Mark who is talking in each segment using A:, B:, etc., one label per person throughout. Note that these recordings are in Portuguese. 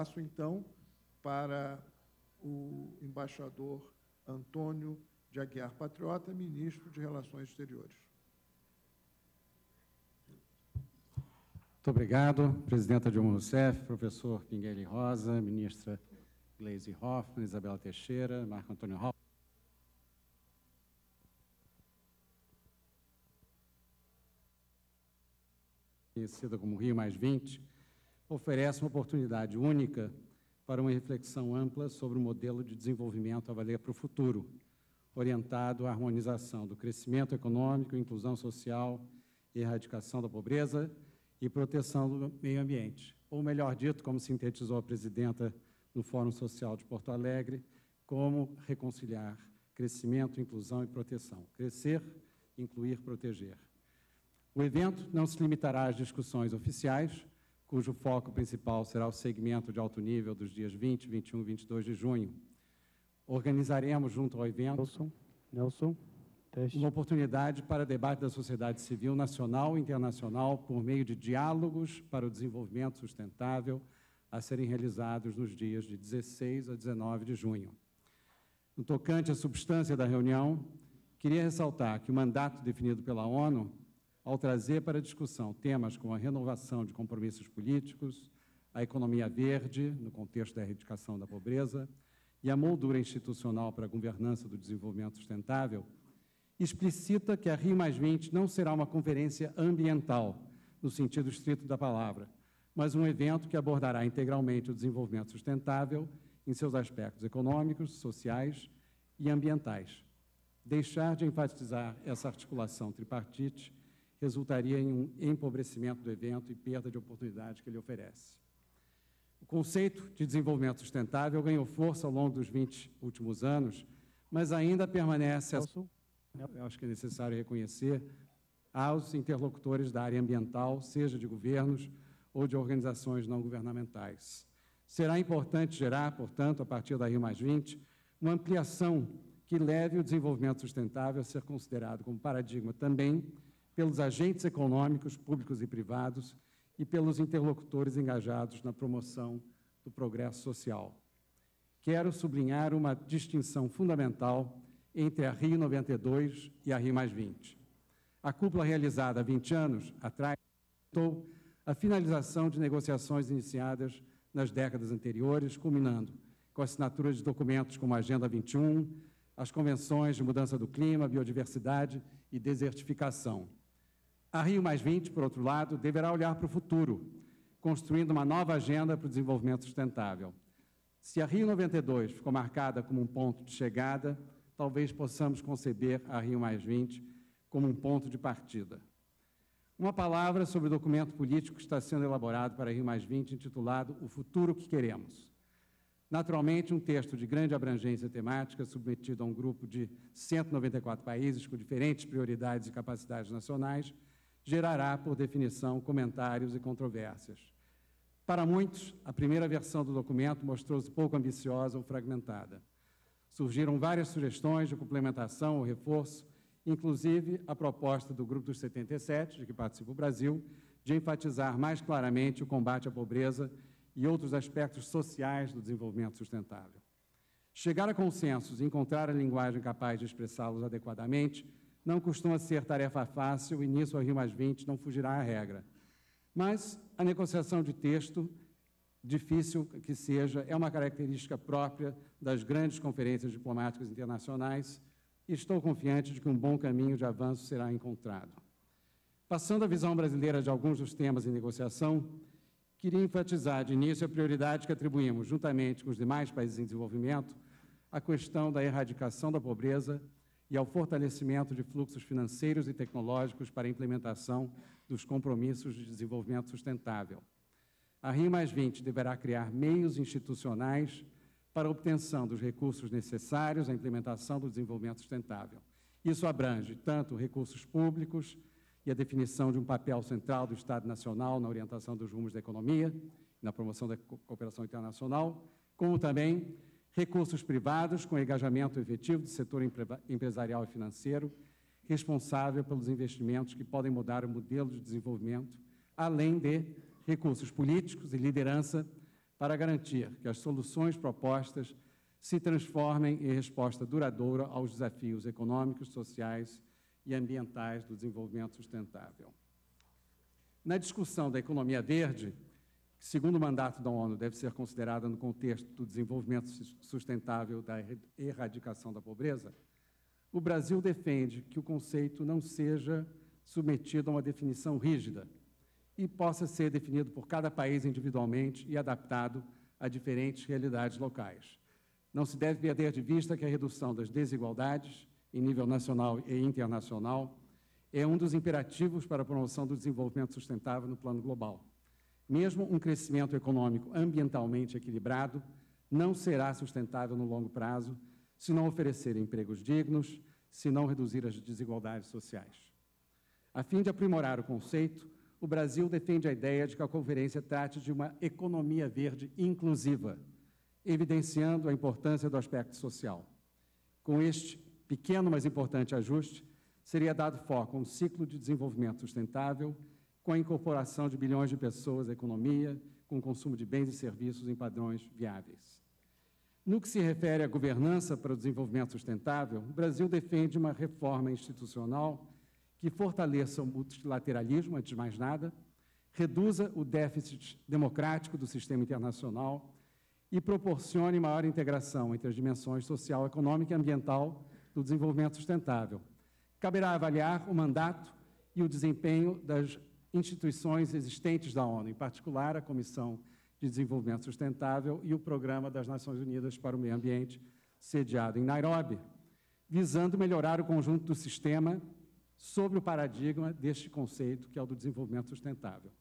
A: Passo, então, para o embaixador Antônio de Aguiar Patriota, ministro de Relações Exteriores.
B: Muito obrigado, presidenta Dilma Rousseff, professor Pingueli Rosa, ministra Gleisi Hoffmann, Isabela Teixeira, Marco Antônio Hoffmann. Conhecida como Rio Mais 20, oferece uma oportunidade única para uma reflexão ampla sobre o modelo de desenvolvimento a valer para o futuro, orientado à harmonização do crescimento econômico, inclusão social, erradicação da pobreza e proteção do meio ambiente. Ou melhor dito, como sintetizou a presidenta no Fórum Social de Porto Alegre, como reconciliar crescimento, inclusão e proteção. Crescer, incluir, proteger. O evento não se limitará às discussões oficiais, cujo foco principal será o segmento de alto nível dos dias 20, 21 e 22 de junho. Organizaremos, junto ao evento,
C: Nelson, Nelson, teste.
B: uma oportunidade para debate da sociedade civil nacional e internacional por meio de diálogos para o desenvolvimento sustentável a serem realizados nos dias de 16 a 19 de junho. No tocante à substância da reunião, queria ressaltar que o mandato definido pela ONU, ao trazer para discussão temas como a renovação de compromissos políticos, a economia verde, no contexto da erradicação da pobreza, e a moldura institucional para a governança do desenvolvimento sustentável, explicita que a Rio não será uma conferência ambiental, no sentido estrito da palavra, mas um evento que abordará integralmente o desenvolvimento sustentável em seus aspectos econômicos, sociais e ambientais. Deixar de enfatizar essa articulação tripartite resultaria em um empobrecimento do evento e perda de oportunidade que ele oferece. O conceito de desenvolvimento sustentável ganhou força ao longo dos 20 últimos anos, mas ainda permanece, eu acho que é necessário reconhecer, aos interlocutores da área ambiental, seja de governos ou de organizações não governamentais. Será importante gerar, portanto, a partir da Rio uma ampliação que leve o desenvolvimento sustentável a ser considerado como paradigma também pelos agentes econômicos, públicos e privados, e pelos interlocutores engajados na promoção do progresso social. Quero sublinhar uma distinção fundamental entre a Rio 92 e a Rio A cúpula realizada há 20 anos atrás a finalização de negociações iniciadas nas décadas anteriores, culminando com a assinatura de documentos como a Agenda 21, as convenções de mudança do clima, biodiversidade e desertificação a Rio por outro lado, deverá olhar para o futuro, construindo uma nova agenda para o desenvolvimento sustentável. Se a Rio 92 ficou marcada como um ponto de chegada, talvez possamos conceber a Rio como um ponto de partida. Uma palavra sobre o documento político que está sendo elaborado para Rio intitulado O Futuro que Queremos. Naturalmente, um texto de grande abrangência temática, submetido a um grupo de 194 países com diferentes prioridades e capacidades nacionais, gerará, por definição, comentários e controvérsias. Para muitos, a primeira versão do documento mostrou-se pouco ambiciosa ou fragmentada. Surgiram várias sugestões de complementação ou reforço, inclusive a proposta do Grupo dos 77, de que participa o Brasil, de enfatizar mais claramente o combate à pobreza e outros aspectos sociais do desenvolvimento sustentável. Chegar a consensos e encontrar a linguagem capaz de expressá-los adequadamente não costuma ser tarefa fácil e nisso a Rio não fugirá à regra. Mas a negociação de texto, difícil que seja, é uma característica própria das grandes conferências diplomáticas internacionais e estou confiante de que um bom caminho de avanço será encontrado. Passando a visão brasileira de alguns dos temas em negociação, queria enfatizar de início a prioridade que atribuímos, juntamente com os demais países em desenvolvimento, à questão da erradicação da pobreza e ao fortalecimento de fluxos financeiros e tecnológicos para a implementação dos compromissos de desenvolvimento sustentável. A Rio deverá criar meios institucionais para a obtenção dos recursos necessários à implementação do desenvolvimento sustentável. Isso abrange tanto recursos públicos e a definição de um papel central do Estado Nacional na orientação dos rumos da economia, na promoção da cooperação internacional, como também recursos privados com engajamento efetivo do setor empresarial e financeiro, responsável pelos investimentos que podem mudar o modelo de desenvolvimento, além de recursos políticos e liderança para garantir que as soluções propostas se transformem em resposta duradoura aos desafios econômicos, sociais e ambientais do desenvolvimento sustentável. Na discussão da economia verde, segundo o mandato da ONU, deve ser considerada no contexto do desenvolvimento sustentável da erradicação da pobreza, o Brasil defende que o conceito não seja submetido a uma definição rígida e possa ser definido por cada país individualmente e adaptado a diferentes realidades locais. Não se deve perder de vista que a redução das desigualdades em nível nacional e internacional é um dos imperativos para a promoção do desenvolvimento sustentável no plano global. Mesmo um crescimento econômico ambientalmente equilibrado não será sustentável no longo prazo se não oferecer empregos dignos, se não reduzir as desigualdades sociais. A fim de aprimorar o conceito, o Brasil defende a ideia de que a conferência trate de uma economia verde inclusiva, evidenciando a importância do aspecto social. Com este pequeno, mas importante ajuste, seria dado foco a um ciclo de desenvolvimento sustentável, com a incorporação de bilhões de pessoas à economia, com o consumo de bens e serviços em padrões viáveis. No que se refere à governança para o desenvolvimento sustentável, o Brasil defende uma reforma institucional que fortaleça o multilateralismo, antes de mais nada, reduza o déficit democrático do sistema internacional e proporcione maior integração entre as dimensões social, econômica e ambiental do desenvolvimento sustentável. Caberá avaliar o mandato e o desempenho das instituições existentes da ONU, em particular a Comissão de Desenvolvimento Sustentável e o Programa das Nações Unidas para o Meio Ambiente, sediado em Nairobi, visando melhorar o conjunto do sistema sobre o paradigma deste conceito, que é o do desenvolvimento sustentável.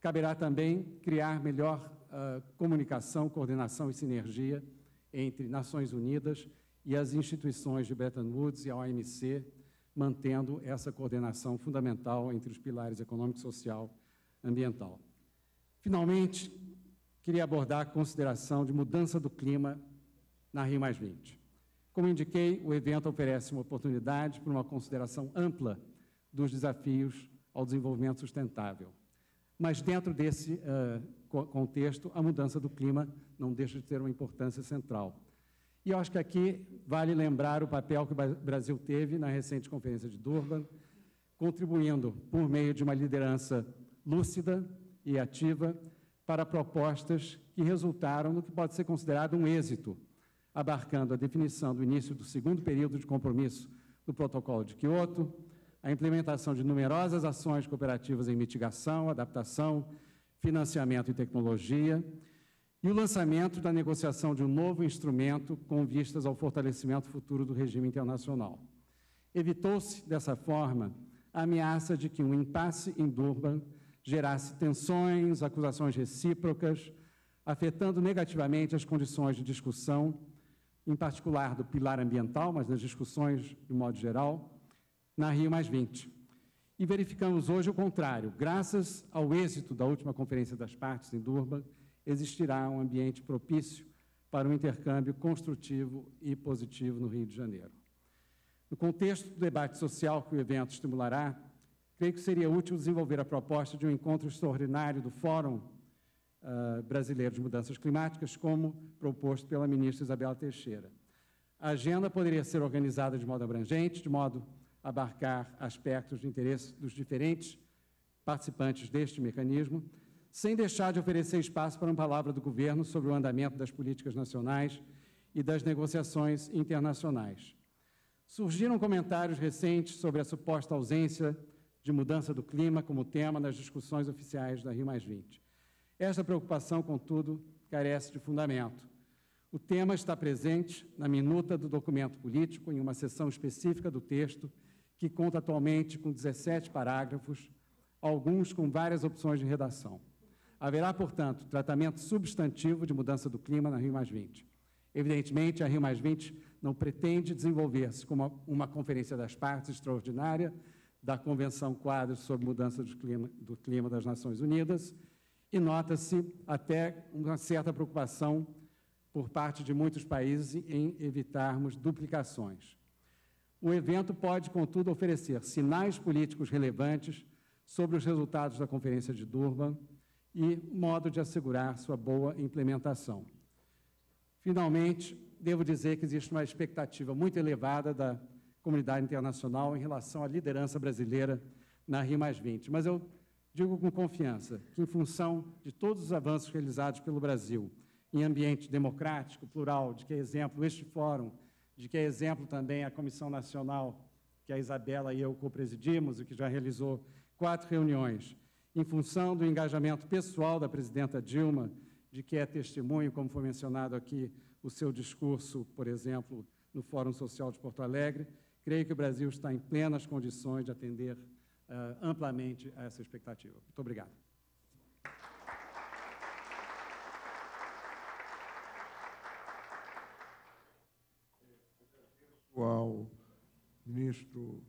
B: Caberá também criar melhor uh, comunicação, coordenação e sinergia entre Nações Unidas e as instituições de Bretton Woods e a OMC, mantendo essa coordenação fundamental entre os pilares econômico, social e ambiental. Finalmente, queria abordar a consideração de mudança do clima na Rio Como indiquei, o evento oferece uma oportunidade para uma consideração ampla dos desafios ao desenvolvimento sustentável. Mas, dentro desse uh, contexto, a mudança do clima não deixa de ter uma importância central. E eu acho que aqui vale lembrar o papel que o Brasil teve na recente Conferência de Durban, contribuindo por meio de uma liderança lúcida e ativa para propostas que resultaram no que pode ser considerado um êxito, abarcando a definição do início do segundo período de compromisso do Protocolo de Quioto, a implementação de numerosas ações cooperativas em mitigação, adaptação, financiamento e tecnologia, e o lançamento da negociação de um novo instrumento com vistas ao fortalecimento futuro do regime internacional. Evitou-se, dessa forma, a ameaça de que um impasse em Durban gerasse tensões, acusações recíprocas, afetando negativamente as condições de discussão, em particular do pilar ambiental, mas nas discussões de modo geral, na Rio E verificamos hoje o contrário. Graças ao êxito da última Conferência das Partes em Durban, existirá um ambiente propício para um intercâmbio construtivo e positivo no Rio de Janeiro. No contexto do debate social que o evento estimulará, creio que seria útil desenvolver a proposta de um encontro extraordinário do Fórum uh, Brasileiro de Mudanças Climáticas, como proposto pela ministra Isabela Teixeira. A agenda poderia ser organizada de modo abrangente, de modo a abarcar aspectos de interesse dos diferentes participantes deste mecanismo, sem deixar de oferecer espaço para uma palavra do governo sobre o andamento das políticas nacionais e das negociações internacionais. Surgiram comentários recentes sobre a suposta ausência de mudança do clima como tema nas discussões oficiais da Rio Esta preocupação, contudo, carece de fundamento. O tema está presente na minuta do documento político, em uma seção específica do texto, que conta atualmente com 17 parágrafos, alguns com várias opções de redação. Haverá, portanto, tratamento substantivo de mudança do clima na Rio Evidentemente, a Rio não pretende desenvolver-se como uma, conferência das partes extraordinária da Convenção Quadro sobre Mudança do Clima, do clima das Nações Unidas, e nota-se até uma certa preocupação por parte de muitos países em evitarmos duplicações. O evento pode, contudo, oferecer sinais políticos relevantes sobre os resultados da Conferência de Durban, e modo de assegurar sua boa implementação. Finalmente, devo dizer que existe uma expectativa muito elevada da comunidade internacional em relação à liderança brasileira na Rio mas eu digo com confiança que, em função de todos os avanços realizados pelo Brasil em ambiente democrático, plural, de que é exemplo este fórum, de que é exemplo também a Comissão Nacional, que a Isabela e eu co-presidimos e que já realizou quatro reuniões, em função do engajamento pessoal da presidenta Dilma, de que é testemunho, como foi mencionado aqui, o seu discurso, por exemplo, no Fórum Social de Porto Alegre, creio que o Brasil está em plenas condições de atender uh, amplamente a essa expectativa. Muito obrigado.
A: Ao ministro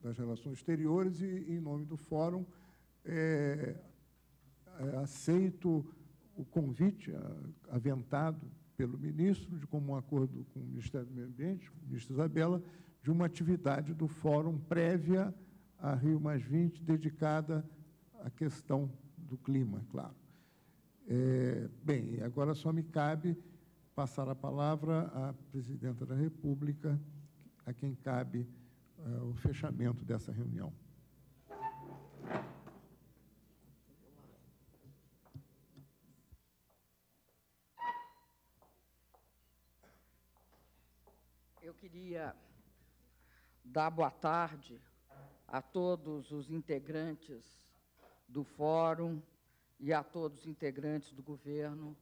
A: das Relações Exteriores e, em nome do Fórum, é, é, aceito o convite aventado pelo ministro, de como um acordo com o Ministério do Meio Ambiente, com o ministro Isabela, de uma atividade do Fórum prévia a Rio Mais 20, dedicada à questão do clima, claro. É, bem, agora só me cabe passar a palavra à presidenta da República, a quem cabe é, o fechamento dessa reunião.
D: Queria dar boa tarde a todos os integrantes do Fórum e a todos os integrantes do governo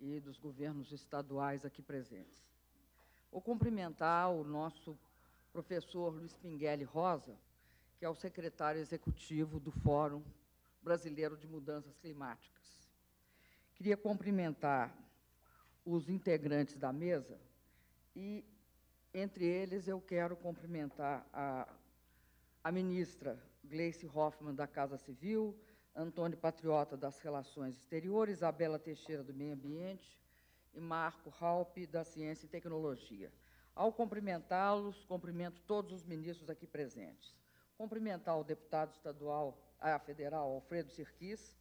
D: e dos governos estaduais aqui presentes. Vou cumprimentar o nosso professor Luiz Pinguelli Rosa, que é o secretário executivo do Fórum Brasileiro de Mudanças Climáticas. Queria cumprimentar os integrantes da mesa e, entre eles, eu quero cumprimentar a a ministra Gleice Hoffmann, da Casa Civil, Antônio Patriota, das Relações Exteriores, Isabela Teixeira, do Meio Ambiente, e Marco Halpe, da Ciência e Tecnologia. Ao cumprimentá-los, cumprimento todos os ministros aqui presentes. Cumprimentar o deputado estadual, a federal, Alfredo Sirquis,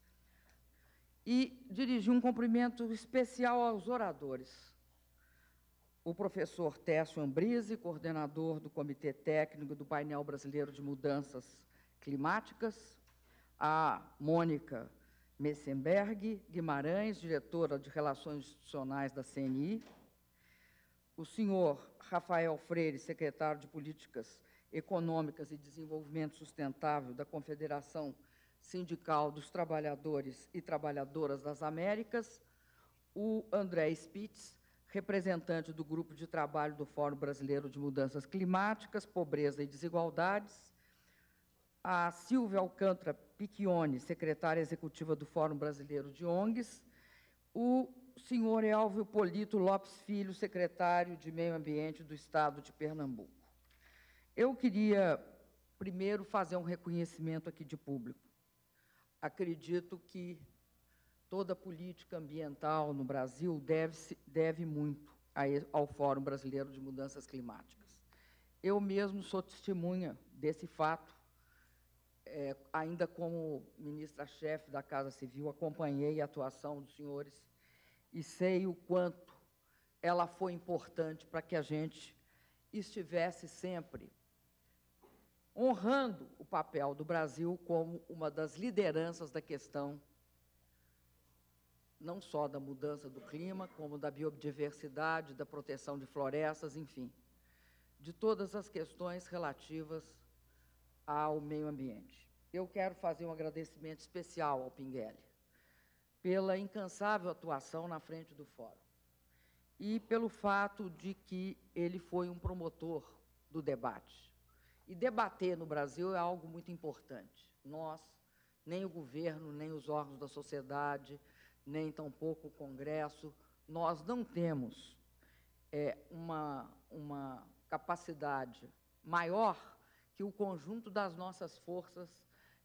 D: e dirigir um cumprimento especial aos oradores, o professor Técio Ambrise, coordenador do Comitê Técnico do Painel Brasileiro de Mudanças Climáticas, a Mônica Messenberg Guimarães, diretora de Relações Institucionais da CNI, o senhor Rafael Freire, secretário de Políticas Econômicas e Desenvolvimento Sustentável da Confederação Sindical dos Trabalhadores e Trabalhadoras das Américas, o André Spitz, representante do Grupo de Trabalho do Fórum Brasileiro de Mudanças Climáticas, Pobreza e Desigualdades, a Silvia Alcântara Piccione, secretária executiva do Fórum Brasileiro de ONGs, o senhor Elvio Polito Lopes Filho, secretário de Meio Ambiente do Estado de Pernambuco. Eu queria, primeiro, fazer um reconhecimento aqui de público. Acredito que toda política ambiental no Brasil deve, deve muito ao Fórum Brasileiro de Mudanças Climáticas. Eu mesmo sou testemunha desse fato, é, ainda como ministra-chefe da Casa Civil, acompanhei a atuação dos senhores e sei o quanto ela foi importante para que a gente estivesse sempre honrando o papel do Brasil como uma das lideranças da questão não só da mudança do clima, como da biodiversidade, da proteção de florestas, enfim, de todas as questões relativas ao meio ambiente. Eu quero fazer um agradecimento especial ao Pinguelli pela incansável atuação na frente do Fórum e pelo fato de que ele foi um promotor do debate. E debater no Brasil é algo muito importante. Nós, nem o governo, nem os órgãos da sociedade, nem tampouco o Congresso. Nós não temos é, uma, uma capacidade maior que o conjunto das nossas forças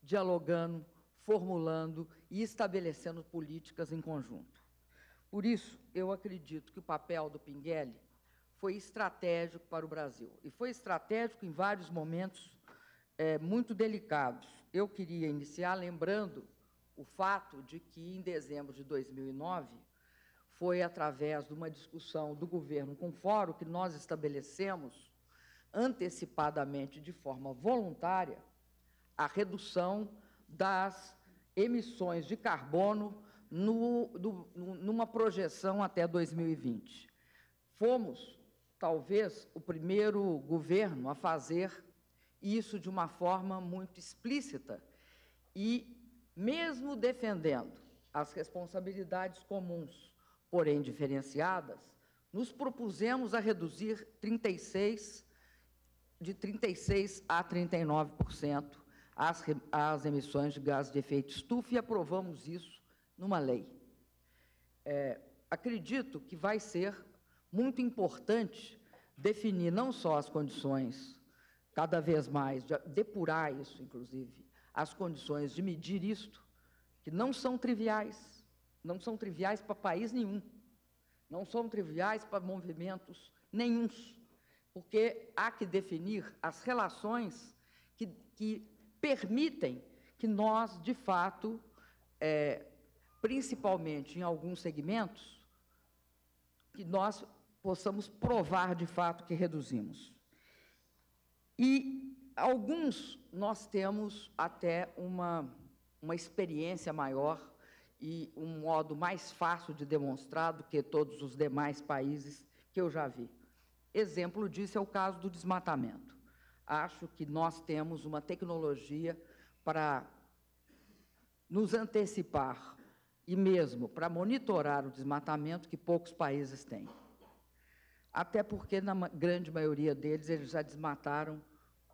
D: dialogando, formulando e estabelecendo políticas em conjunto. Por isso, eu acredito que o papel do Pinguelli foi estratégico para o Brasil. E foi estratégico em vários momentos é, muito delicados. Eu queria iniciar lembrando o fato de que, em dezembro de 2009, foi através de uma discussão do governo com o fórum que nós estabelecemos antecipadamente, de forma voluntária, a redução das emissões de carbono no, do, numa projeção até 2020. Fomos, talvez, o primeiro governo a fazer isso de uma forma muito explícita e, mesmo defendendo as responsabilidades comuns, porém diferenciadas, nos propusemos a reduzir 36, de 36% a 39% as, as emissões de gases de efeito estufa e aprovamos isso numa lei. É, acredito que vai ser muito importante definir não só as condições, cada vez mais, depurar isso, inclusive, as condições de medir isto, que não são triviais, não são triviais para país nenhum, não são triviais para movimentos nenhums, porque há que definir as relações que, que permitem que nós, de fato, é, principalmente em alguns segmentos, que nós possamos provar de fato que reduzimos. E alguns nós temos até uma, uma experiência maior e um modo mais fácil de demonstrar do que todos os demais países que eu já vi. Exemplo disso é o caso do desmatamento. Acho que nós temos uma tecnologia para nos antecipar e mesmo para monitorar o desmatamento que poucos países têm. Até porque, na grande maioria deles, eles já desmataram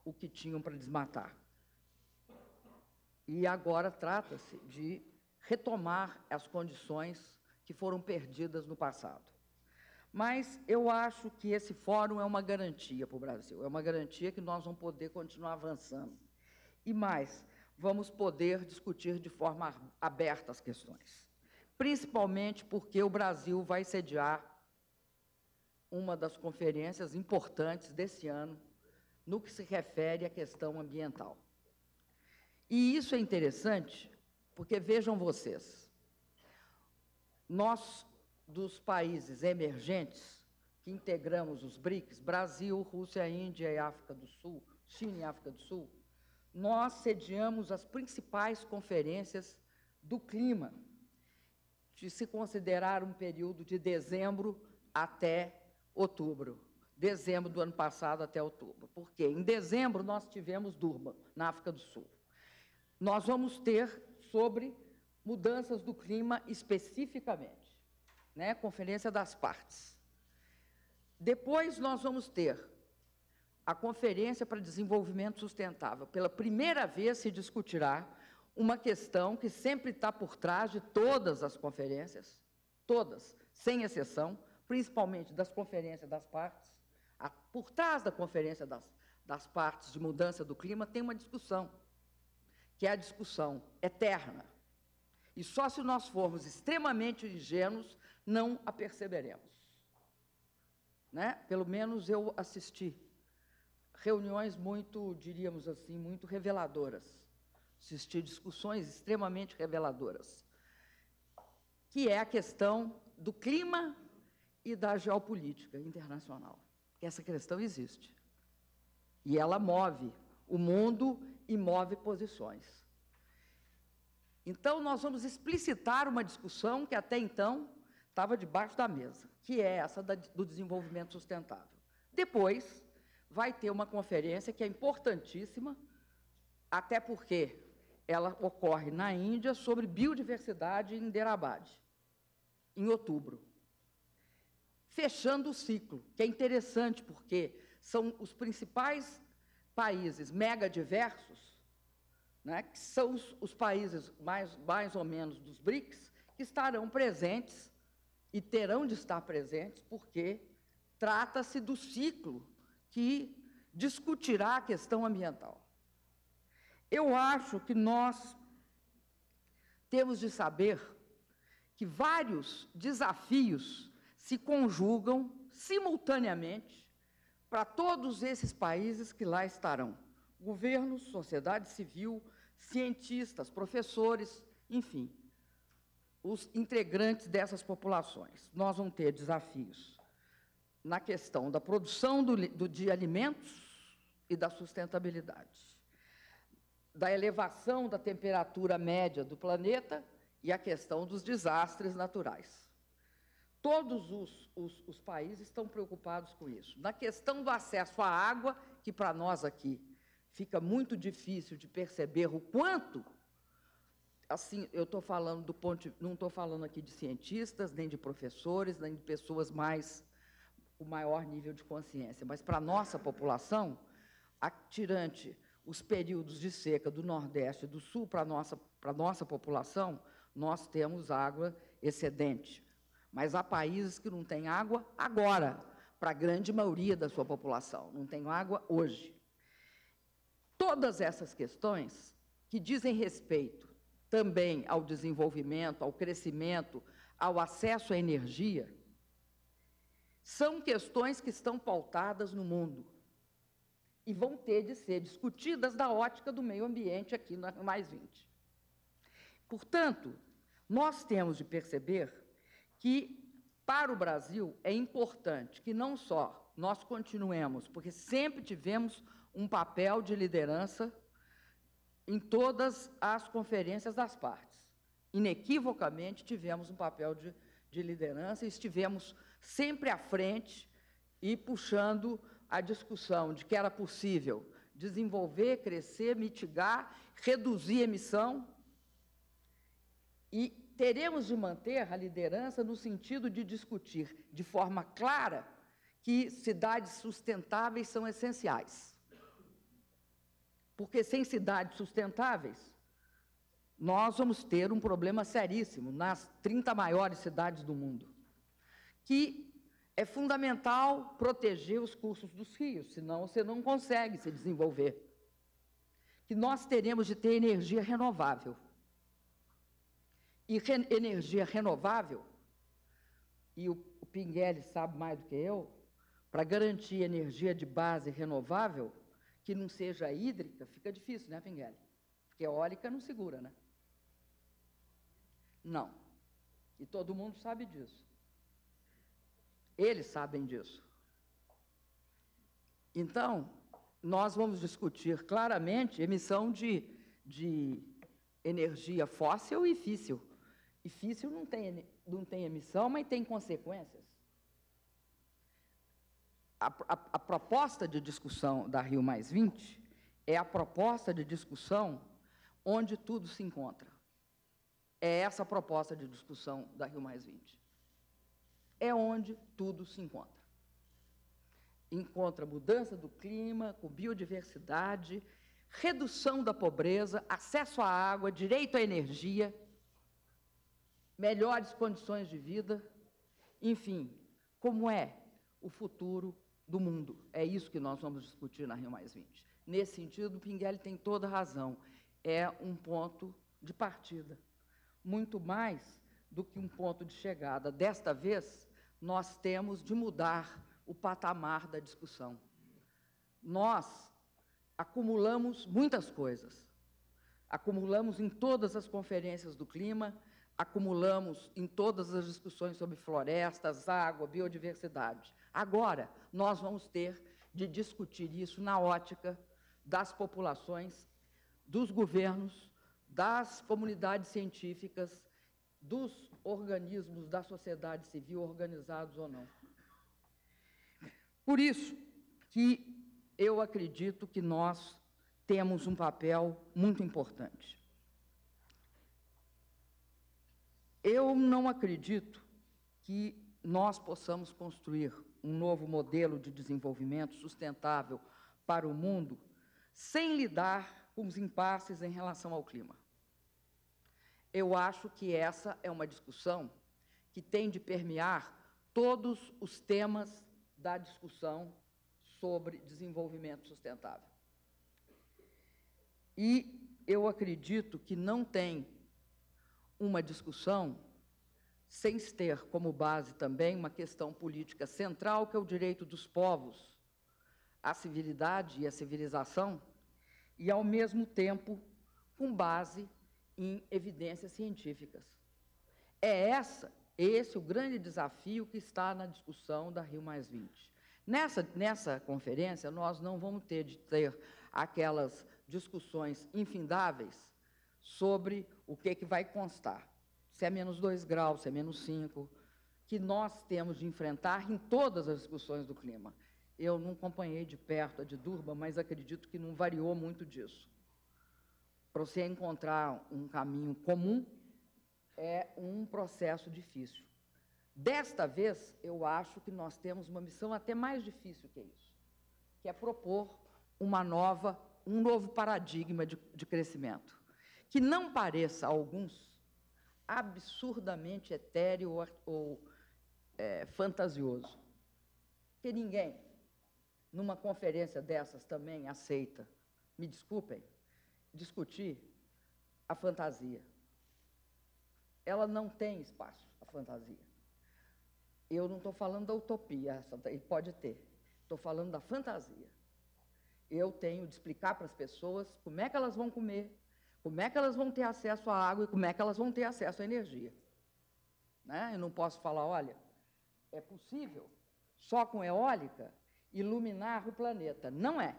D: o que tinham para desmatar. E agora trata-se de retomar as condições que foram perdidas no passado. Mas eu acho que esse fórum é uma garantia para o Brasil, é uma garantia que nós vamos poder continuar avançando. E mais, vamos poder discutir de forma aberta as questões principalmente porque o Brasil vai sediar uma das conferências importantes desse ano no que se refere à questão ambiental. E isso é interessante porque vejam vocês, nós dos países emergentes que integramos os BRICS, Brasil, Rússia, Índia e África do Sul, China e África do Sul, nós sediamos as principais conferências do clima de se considerar um período de dezembro até outubro. Dezembro do ano passado até outubro. Por quê? Em dezembro nós tivemos Durban, na África do Sul. Nós vamos ter sobre mudanças do clima especificamente, né? Conferência das Partes. Depois nós vamos ter a Conferência para Desenvolvimento Sustentável. Pela primeira vez se discutirá uma questão que sempre está por trás de todas as conferências, todas, sem exceção, principalmente das conferências das partes. A, por trás da conferência das, das partes de mudança do clima tem uma discussão, que é a discussão eterna. E só se nós formos extremamente ingênuos, não a perceberemos. Né? Pelo menos eu assisti reuniões muito, diríamos assim, muito reveladoras assistir discussões extremamente reveladoras, que é a questão do clima e da geopolítica internacional. Essa questão existe. E ela move o mundo e move posições. Então, nós vamos explicitar uma discussão que até então estava debaixo da mesa, que é essa do desenvolvimento sustentável. Depois, vai ter uma conferência que é importantíssima, até porque ela ocorre na Índia sobre biodiversidade em Derabad, em outubro. Fechando o ciclo, que é interessante porque são os principais países megadiversos, né, que são os, os países mais, mais ou menos dos BRICS, que estarão presentes e terão de estar presentes, porque trata-se do ciclo que discutirá a questão ambiental. Eu acho que nós temos de saber que vários desafios se conjugam simultaneamente para todos esses países que lá estarão. Governos, sociedade civil, cientistas, professores, enfim, os integrantes dessas populações. Nós vamos ter desafios na questão da produção do, do, de alimentos e da sustentabilidade, da elevação da temperatura média do planeta e a questão dos desastres naturais. Todos os, os, os países estão preocupados com isso. Na questão do acesso à água, que para nós aqui fica muito difícil de perceber o quanto assim, eu estou falando do ponto, não estou falando aqui de cientistas, nem de professores, nem de pessoas mais o maior nível de consciência, mas para a nossa população, tirante os períodos de seca do Nordeste e do Sul para a nossa, nossa população, nós temos água excedente. Mas há países que não têm água agora, para a grande maioria da sua população, não tem água hoje. Todas essas questões que dizem respeito também ao desenvolvimento, ao crescimento, ao acesso à energia, são questões que estão pautadas no mundo e vão ter de ser discutidas da ótica do meio ambiente aqui no Mais 20. Portanto, nós temos de perceber que, para o Brasil, é importante que não só nós continuemos, porque sempre tivemos um papel de liderança em todas as conferências das partes. Inequivocamente, tivemos um papel de, de liderança e estivemos sempre à frente e puxando a discussão de que era possível desenvolver, crescer, mitigar, reduzir emissão e teremos de manter a liderança no sentido de discutir de forma clara que cidades sustentáveis são essenciais. Porque sem cidades sustentáveis, nós vamos ter um problema seríssimo nas 30 maiores cidades do mundo, que é fundamental proteger os cursos dos rios, senão você não consegue se desenvolver. Que nós teremos de ter energia renovável. E re energia renovável, e o, o Pinguelli sabe mais do que eu, para garantir energia de base renovável, que não seja hídrica, fica difícil, né, Pinguelli? Porque eólica não segura, né? Não. E todo mundo sabe disso. Eles sabem disso. Então, nós vamos discutir claramente emissão de, de energia fóssil e físsil. Físsil não tem, não tem emissão, mas tem consequências a, a, a proposta de discussão da Rio Mais 20 é a proposta de discussão onde tudo se encontra. É essa a proposta de discussão da Rio Mais 20. É onde tudo se encontra. Encontra mudança do clima, com biodiversidade, redução da pobreza, acesso à água, direito à energia, melhores condições de vida, enfim, como é o futuro do mundo. É isso que nós vamos discutir na Rio Mais 20. Nesse sentido, Pinguelli tem toda razão. É um ponto de partida, muito mais do que um ponto de chegada. Desta vez, nós temos de mudar o patamar da discussão. Nós acumulamos muitas coisas. Acumulamos em todas as conferências do clima, acumulamos em todas as discussões sobre florestas, água, biodiversidade. Agora, nós vamos ter de discutir isso na ótica das populações, dos governos, das comunidades científicas, dos organismos da sociedade civil, organizados ou não. Por isso que eu acredito que nós temos um papel muito importante. Eu não acredito que nós possamos construir um novo modelo de desenvolvimento sustentável para o mundo sem lidar com os impasses em relação ao clima. Eu acho que essa é uma discussão que tem de permear todos os temas da discussão sobre desenvolvimento sustentável. E eu acredito que não tem uma discussão sem ter como base também uma questão política central, que é o direito dos povos à civilidade e à civilização, e, ao mesmo tempo, com base em evidências científicas. É essa, esse o grande desafio que está na discussão da Rio Mais 20. Nessa, nessa conferência, nós não vamos ter de ter aquelas discussões infindáveis sobre o que, que vai constar. Se é menos 2 graus, se é menos 5, que nós temos de enfrentar em todas as discussões do clima. Eu não acompanhei de perto a de Durban, mas acredito que não variou muito disso. Para você encontrar um caminho comum, é um processo difícil. Desta vez, eu acho que nós temos uma missão até mais difícil que isso, que é propor uma nova, um novo paradigma de, de crescimento, que não pareça a alguns absurdamente etéreo ou, ou é, fantasioso. Que ninguém, numa conferência dessas, também aceita, me desculpem, discutir a fantasia. Ela não tem espaço, a fantasia. Eu não estou falando da utopia, daí pode ter. Estou falando da fantasia. Eu tenho de explicar para as pessoas como é que elas vão comer, como é que elas vão ter acesso à água e como é que elas vão ter acesso à energia. Né? Eu não posso falar, olha, é possível, só com eólica, iluminar o planeta. Não é.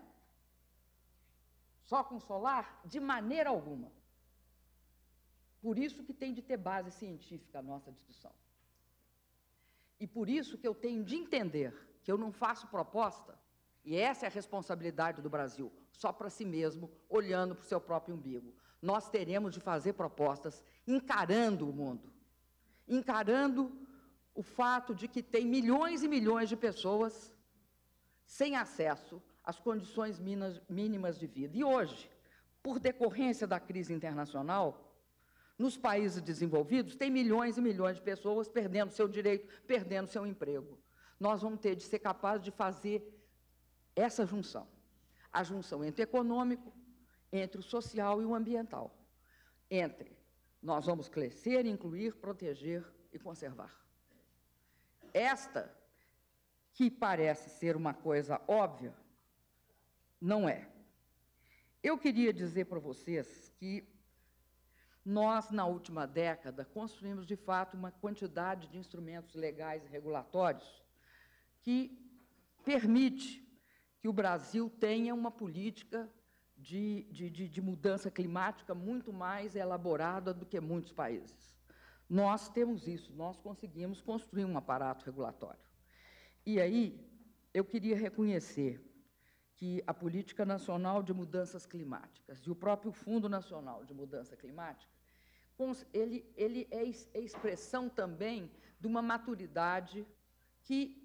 D: Só com solar, de maneira alguma. Por isso que tem de ter base científica a nossa discussão. E por isso que eu tenho de entender que eu não faço proposta, e essa é a responsabilidade do Brasil, só para si mesmo, olhando para o seu próprio umbigo. Nós teremos de fazer propostas encarando o mundo, encarando o fato de que tem milhões e milhões de pessoas sem acesso às condições mínimas de vida. E hoje, por decorrência da crise internacional, nos países desenvolvidos, tem milhões e milhões de pessoas perdendo seu direito, perdendo seu emprego. Nós vamos ter de ser capazes de fazer essa junção. A junção entre econômico, entre o social e o ambiental. Entre nós vamos crescer, incluir, proteger e conservar. Esta, que parece ser uma coisa óbvia, não é. Eu queria dizer para vocês que nós, na última década, construímos, de fato, uma quantidade de instrumentos legais e regulatórios que permite que o Brasil tenha uma política de, de, de, de mudança climática muito mais elaborada do que muitos países. Nós temos isso, nós conseguimos construir um aparato regulatório. E aí, eu queria reconhecer que a Política Nacional de Mudanças Climáticas e o próprio Fundo Nacional de Mudança Climática ele, ele é, é expressão também de uma maturidade que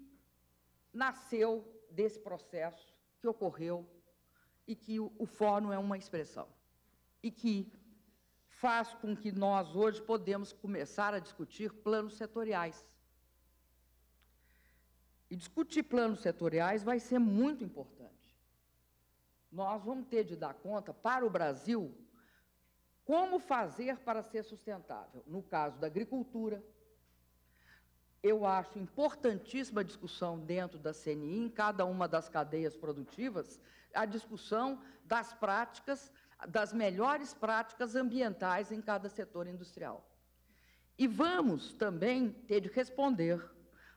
D: nasceu desse processo que ocorreu e que o, o fórum é uma expressão. E que faz com que nós hoje podemos começar a discutir planos setoriais. E discutir planos setoriais vai ser muito importante. Nós vamos ter de dar conta, para o Brasil, como fazer para ser sustentável? No caso da agricultura, eu acho importantíssima a discussão dentro da CNI, em cada uma das cadeias produtivas, a discussão das práticas, das melhores práticas ambientais em cada setor industrial. E vamos também ter de responder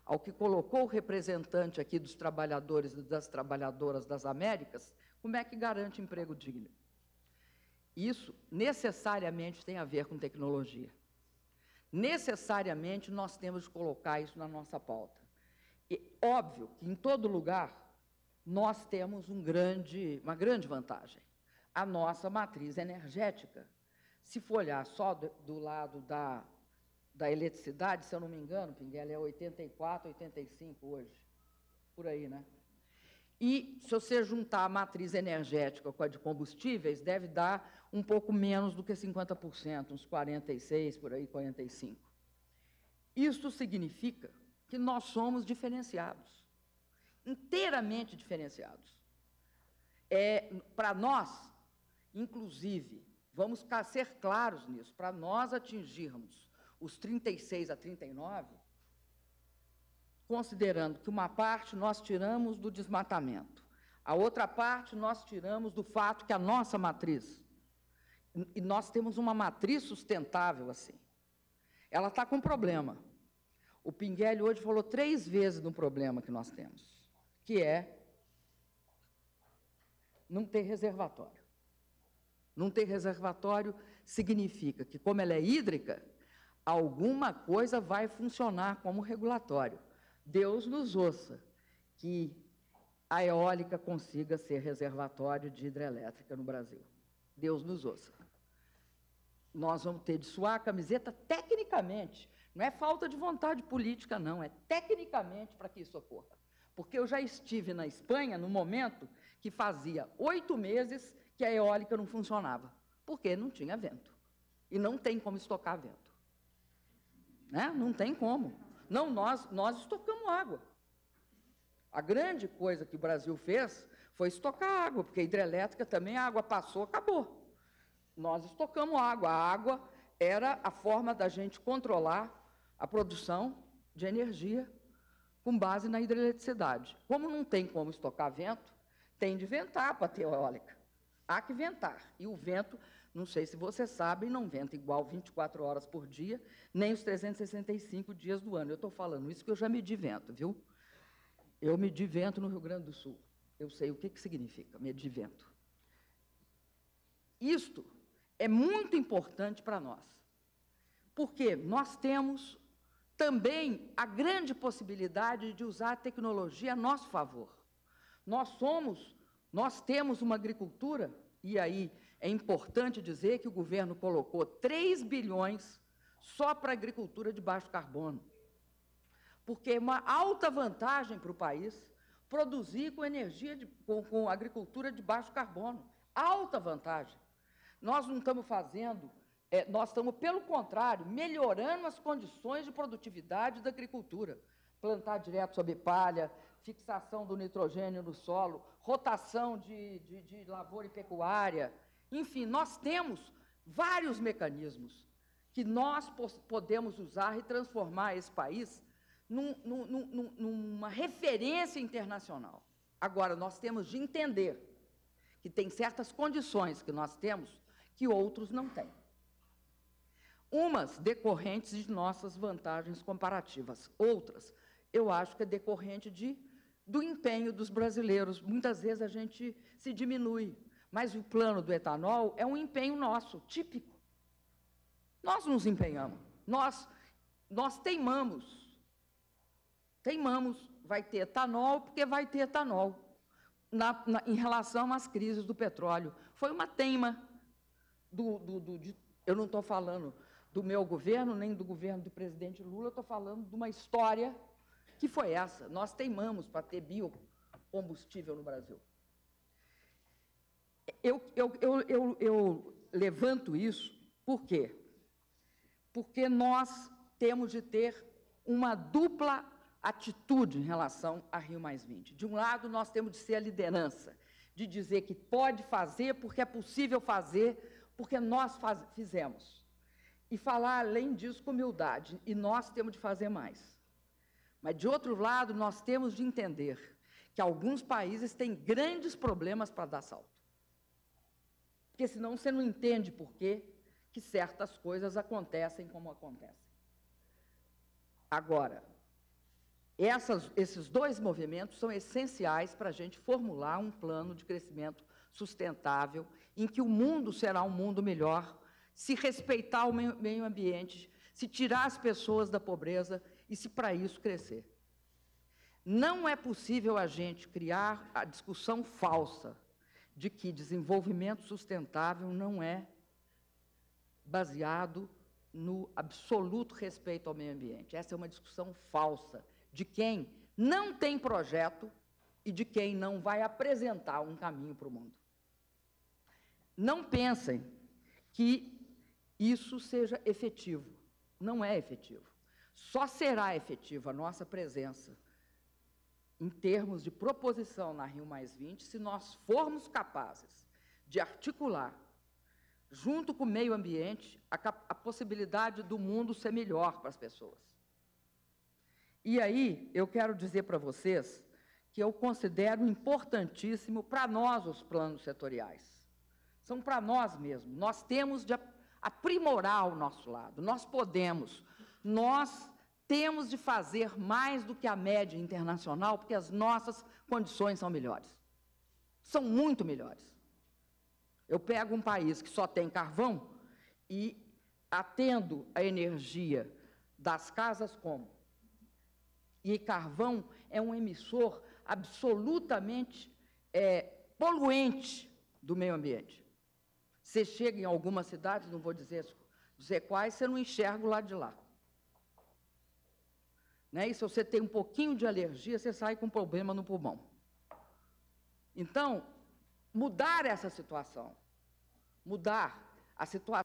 D: ao que colocou o representante aqui dos trabalhadores e das trabalhadoras das Américas, como é que garante emprego digno? Isso necessariamente tem a ver com tecnologia. Necessariamente nós temos de colocar isso na nossa pauta. E óbvio que em todo lugar nós temos um grande, uma grande vantagem. A nossa matriz energética. Se for olhar só do, do lado da, da eletricidade, se eu não me engano, Pinguela, é 84, 85 hoje. Por aí, né? E se você juntar a matriz energética com a de combustíveis, deve dar um pouco menos do que 50%, uns 46, por aí, 45. Isso significa que nós somos diferenciados, inteiramente diferenciados. É, para nós, inclusive, vamos ser claros nisso, para nós atingirmos os 36 a 39, considerando que uma parte nós tiramos do desmatamento, a outra parte nós tiramos do fato que a nossa matriz e nós temos uma matriz sustentável assim. Ela está com problema. O Pinguelli hoje falou três vezes no problema que nós temos, que é não ter reservatório. Não ter reservatório significa que, como ela é hídrica, alguma coisa vai funcionar como regulatório. Deus nos ouça que a eólica consiga ser reservatório de hidrelétrica no Brasil. Deus nos ouça. Nós vamos ter de suar a camiseta tecnicamente. Não é falta de vontade política, não, é tecnicamente para que isso ocorra. Porque eu já estive na Espanha no momento que fazia oito meses que a eólica não funcionava, porque não tinha vento. E não tem como estocar vento. Né? Não tem como. Não, nós, nós estocamos água. A grande coisa que o Brasil fez foi estocar água, porque a hidrelétrica também a água passou, acabou. Nós estocamos água. A água era a forma da gente controlar a produção de energia com base na hidroeletricidade. Como não tem como estocar vento, tem de ventar para ter eólica. Há que ventar. E o vento, não sei se vocês sabem, não venta igual 24 horas por dia, nem os 365 dias do ano. Eu estou falando isso que eu já medi vento, viu? Eu medi vento no Rio Grande do Sul. Eu sei o que, que significa medir vento. Isto é muito importante para nós. Porque nós temos também a grande possibilidade de usar a tecnologia a nosso favor. Nós somos nós temos uma agricultura, e aí é importante dizer que o governo colocou 3 bilhões só para a agricultura de baixo carbono. Porque é uma alta vantagem para o país produzir com energia, de, com, com agricultura de baixo carbono. Alta vantagem. Nós não estamos fazendo, é, nós estamos, pelo contrário, melhorando as condições de produtividade da agricultura. Plantar direto sobre palha, fixação do nitrogênio no solo, rotação de, de, de lavoura e pecuária. Enfim, nós temos vários mecanismos que nós podemos usar e transformar esse país num, num, num, numa referência internacional. Agora, nós temos de entender que tem certas condições que nós temos que outros não têm. Umas decorrentes de nossas vantagens comparativas, outras eu acho que é decorrente de do empenho dos brasileiros. Muitas vezes a gente se diminui, mas o plano do etanol é um empenho nosso, típico. Nós nos empenhamos, nós, nós teimamos. Teimamos, vai ter etanol porque vai ter etanol. Na, na, em relação às crises do petróleo. Foi uma teima do, do, do de, eu não estou falando do meu governo, nem do governo do presidente Lula, estou falando de uma história que foi essa. Nós teimamos para ter biocombustível no Brasil. Eu, eu, eu, eu, eu levanto isso por quê? Porque nós temos de ter uma dupla atitude em relação a Rio Mais 20. De um lado, nós temos de ser a liderança, de dizer que pode fazer porque é possível fazer, porque nós faz, fizemos. E falar, além disso, com humildade. E nós temos de fazer mais. Mas, de outro lado, nós temos de entender que alguns países têm grandes problemas para dar salto. Porque senão você não entende por quê que certas coisas acontecem como acontecem. Agora, essas, esses dois movimentos são essenciais para a gente formular um plano de crescimento sustentável, em que o mundo será um mundo melhor, se respeitar o meio ambiente, se tirar as pessoas da pobreza e se para isso crescer. Não é possível a gente criar a discussão falsa de que desenvolvimento sustentável não é baseado no absoluto respeito ao meio ambiente. Essa é uma discussão falsa de quem não tem projeto e de quem não vai apresentar um caminho para o mundo. Não pensem que isso seja efetivo. Não é efetivo. Só será efetiva a nossa presença em termos de proposição na Rio Mais 20 se nós formos capazes de articular, junto com o meio ambiente, a, a possibilidade do mundo ser melhor para as pessoas. E aí, eu quero dizer para vocês que eu considero importantíssimo para nós os planos setoriais. são para nós mesmos. Nós temos de aprimorar o nosso lado, nós podemos, nós temos de fazer mais do que a média internacional, porque as nossas condições são melhores. São muito melhores. Eu pego um país que só tem carvão e atendo a energia das casas como? E carvão é um emissor absolutamente é, poluente do meio ambiente. Você chega em algumas cidades, não vou dizer, dizer quais, você não enxerga o lado de lá. Né? E se você tem um pouquinho de alergia, você sai com problema no pulmão. Então, mudar essa situação, mudar a situação,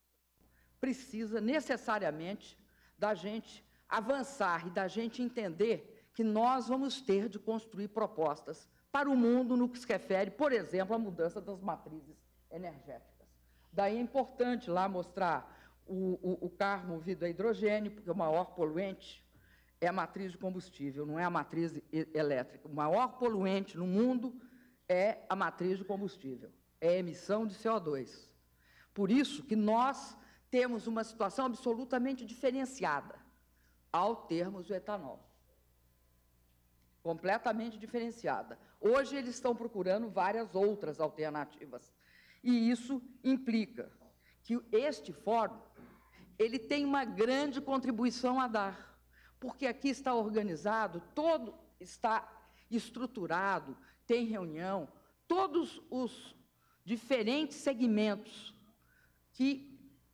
D: precisa necessariamente da gente avançar e da gente entender que nós vamos ter de construir propostas para o mundo no que se refere, por exemplo, à mudança das matrizes energéticas. Daí é importante lá mostrar o, o, o carro movido a hidrogênio, porque o maior poluente é a matriz de combustível, não é a matriz elétrica. O maior poluente no mundo é a matriz de combustível, é a emissão de CO2. Por isso que nós temos uma situação absolutamente diferenciada ao termos o etanol. Completamente diferenciada. Hoje eles estão procurando várias outras alternativas e isso implica que este fórum ele tem uma grande contribuição a dar, porque aqui está organizado, todo está estruturado, tem reunião, todos os diferentes segmentos que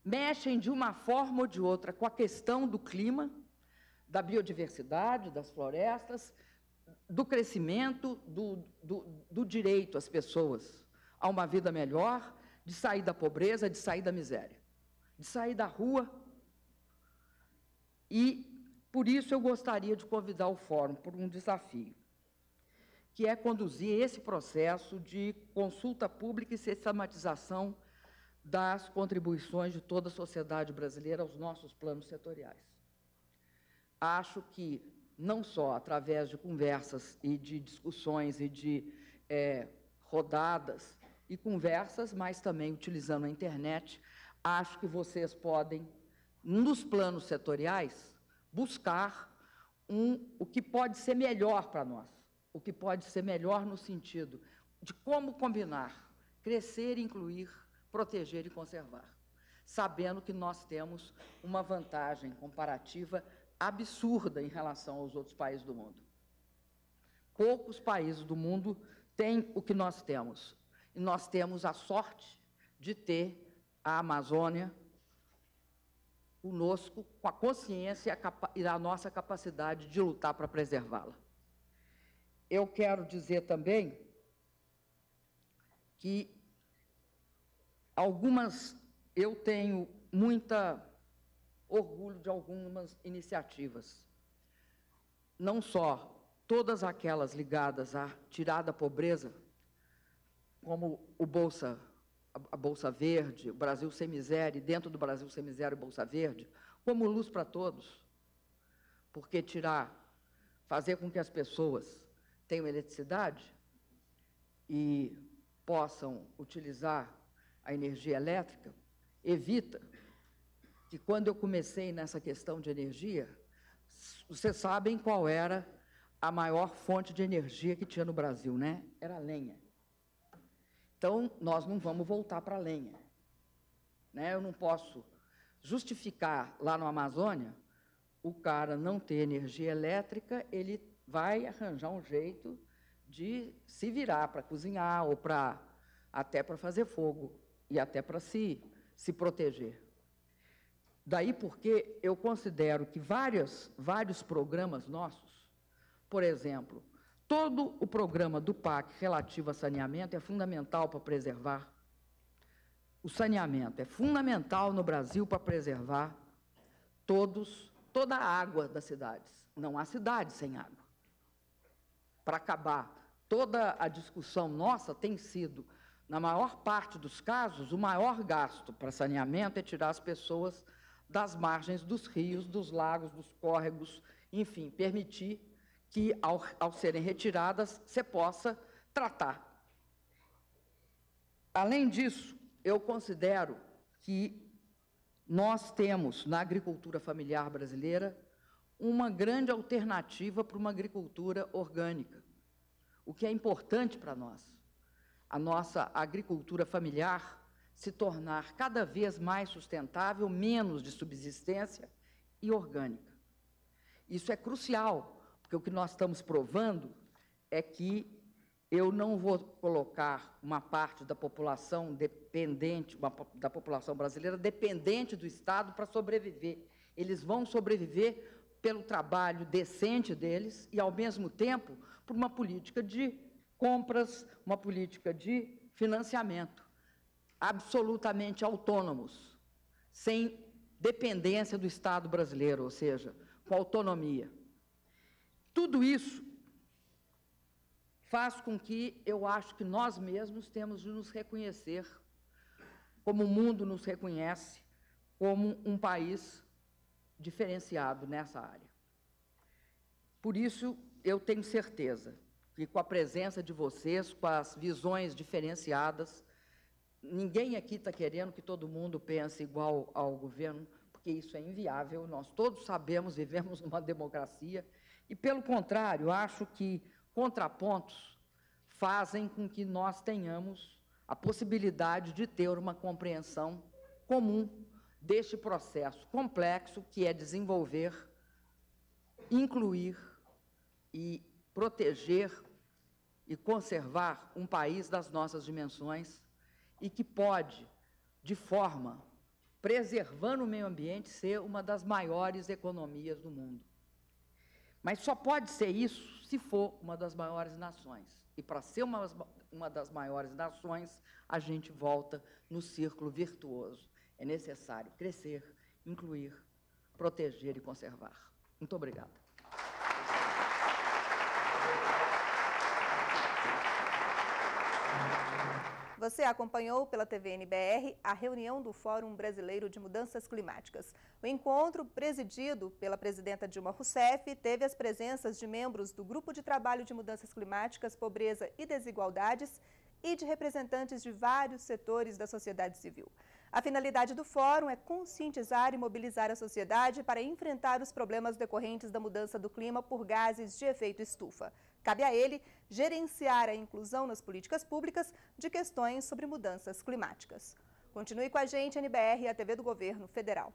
D: mexem de uma forma ou de outra com a questão do clima, da biodiversidade, das florestas, do crescimento, do, do, do direito às pessoas a uma vida melhor, de sair da pobreza, de sair da miséria, de sair da rua. E por isso eu gostaria de convidar o fórum por um desafio, que é conduzir esse processo de consulta pública e sistematização das contribuições de toda a sociedade brasileira aos nossos planos setoriais. Acho que não só através de conversas e de discussões e de é, rodadas e conversas, mas também utilizando a internet. Acho que vocês podem, nos planos setoriais, buscar um, o que pode ser melhor para nós, o que pode ser melhor no sentido de como combinar, crescer, incluir, proteger e conservar, sabendo que nós temos uma vantagem comparativa absurda em relação aos outros países do mundo. Poucos países do mundo têm o que nós temos. E nós temos a sorte de ter a Amazônia conosco, com a consciência e a, nossa capacidade de lutar para preservá-la. Eu quero dizer também que algumas, eu tenho muita orgulho de algumas iniciativas. Não só todas aquelas ligadas à tirada da pobreza, como o Bolsa, a Bolsa Verde, o Brasil Sem Miséria, e dentro do Brasil Sem Miséria, o Bolsa Verde, como luz para todos. Porque tirar, fazer com que as pessoas tenham eletricidade e possam utilizar a energia elétrica, evita que quando eu comecei nessa questão de energia, vocês sabem qual era a maior fonte de energia que tinha no Brasil, né? Era a lenha. Então, nós não vamos voltar para a lenha. Né? Eu não posso justificar lá no Amazônia o cara não ter energia elétrica, ele vai arranjar um jeito de se virar para cozinhar ou para até para fazer fogo e até para se, se proteger. Daí porque eu considero que vários, vários programas nossos, por exemplo, Todo o programa do PAC relativo a saneamento é fundamental para preservar. O saneamento é fundamental no Brasil para preservar todos, toda a água das cidades. Não há cidade sem água. Para acabar, toda a discussão nossa tem sido, na maior parte dos casos, o maior gasto para saneamento é tirar as pessoas das margens dos rios, dos lagos, dos córregos, enfim, permitir que, ao, ao serem retiradas, você possa tratar. Além disso, eu considero que nós temos na agricultura familiar brasileira uma grande alternativa para uma agricultura orgânica, o que é importante para nós. A nossa agricultura familiar se tornar cada vez mais sustentável, menos de subsistência e orgânica. Isso é crucial, porque o que nós estamos provando é que eu não vou colocar uma parte da população dependente, uma, da população brasileira dependente do Estado para sobreviver. Eles vão sobreviver pelo trabalho decente deles e, ao mesmo tempo, por uma política de compras, uma política de financiamento, absolutamente autônomos, sem dependência do Estado brasileiro, ou seja, com autonomia. Tudo isso faz com que eu acho que nós mesmos temos de nos reconhecer, como o mundo nos reconhece, como um país diferenciado nessa área. Por isso, eu tenho certeza que com a presença de vocês, com as visões diferenciadas, ninguém aqui está querendo que todo mundo pense igual ao governo, porque isso é inviável. Nós todos sabemos, vivemos numa democracia, e, pelo contrário, acho que contrapontos fazem com que nós tenhamos a possibilidade de ter uma compreensão comum deste processo complexo que é desenvolver, incluir e proteger e conservar um país das nossas dimensões e que pode, de forma preservando o meio ambiente, ser uma das maiores economias do mundo. Mas só pode ser isso se for uma das maiores nações. E para ser uma, uma das maiores nações, a gente volta no círculo virtuoso é necessário crescer, incluir, proteger e conservar. Muito obrigada.
E: Você acompanhou pela TVNBR a reunião do Fórum Brasileiro de Mudanças Climáticas. O encontro, presidido pela presidenta Dilma Rousseff, teve as presenças de membros do Grupo de Trabalho de Mudanças Climáticas, Pobreza e Desigualdades e de representantes de vários setores da sociedade civil. A finalidade do fórum é conscientizar e mobilizar a sociedade para enfrentar os problemas decorrentes da mudança do clima por gases de efeito estufa. Cabe a ele gerenciar a inclusão nas políticas públicas de questões sobre mudanças climáticas. Continue com a gente, NBR e a TV do Governo Federal.